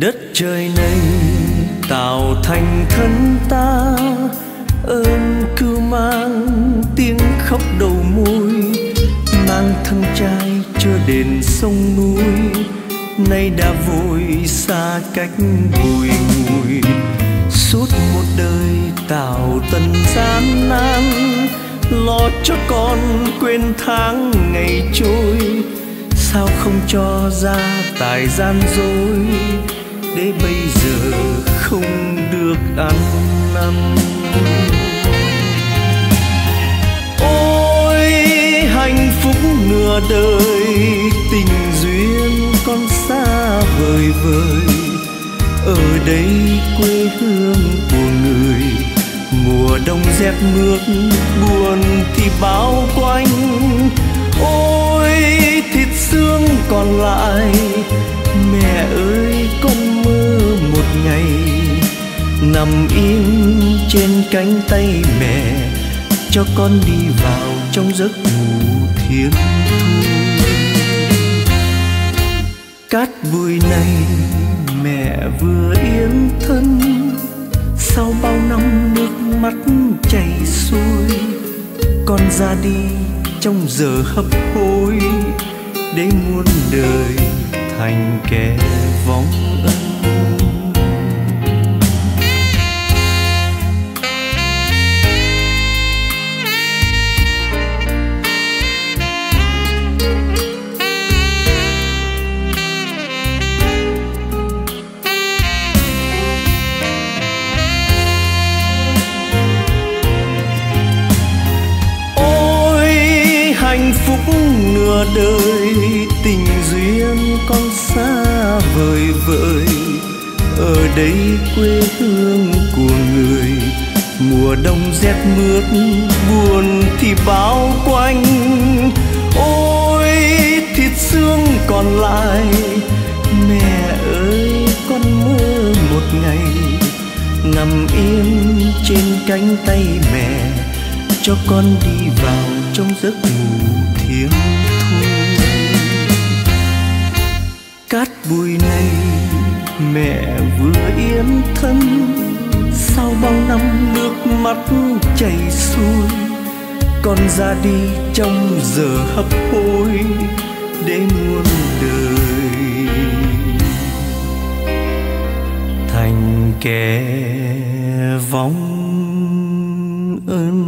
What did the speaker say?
đất trời này tạo thành thân ta, ơn cứu mang tiếng khóc đầu môi, mang thân trai chưa đền sông núi. Nay đã vội xa cách bùi ngùi, suốt một đời tạo tần gian nan. Lo cho con quên tháng ngày trôi, sao không cho ra tài gian dối? Để bây giờ không được ăn năn. Ôi, hạnh phúc nửa đời, tình duyên con xa vời vời. Ở đây quê hương của người, mùa đông rét mướt buồn thì bao quanh. Ôi, thịt xương còn lại nằm im trên cánh tay mẹ, cho con đi vào trong giấc ngủ thiêng thu cát bụi này mẹ vừa yên thân, sau bao năm nước mắt chảy xuôi, con ra đi trong giờ hấp hối, để muôn đời thành kẻ vong ân phúc nửa đời, tình duyên con xa vời vợi. Ở đây quê hương của người, mùa đông rét mướt, buồn thì bao quanh. Ôi, thịt xương còn lại, mẹ ơi, con mơ một ngày. Nằm yên trên cánh tay mẹ, cho con đi vào trong giấc ngủ thiêng thu. Cát bụi này mẹ vừa yên thân, sau bao năm nước mắt chảy xuôi, con ra đi trong giờ hấp hối để muôn đời. Thành kẻ vong ơn